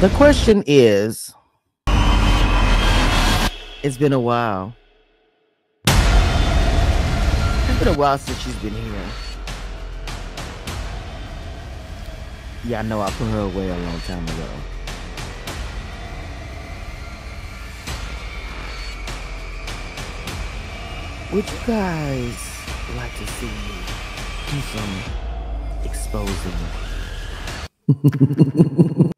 The question is It's been a while. It's been a while since she's been here. Yeah, I know I put her away a long time ago. Would you guys like to see me do some exposing?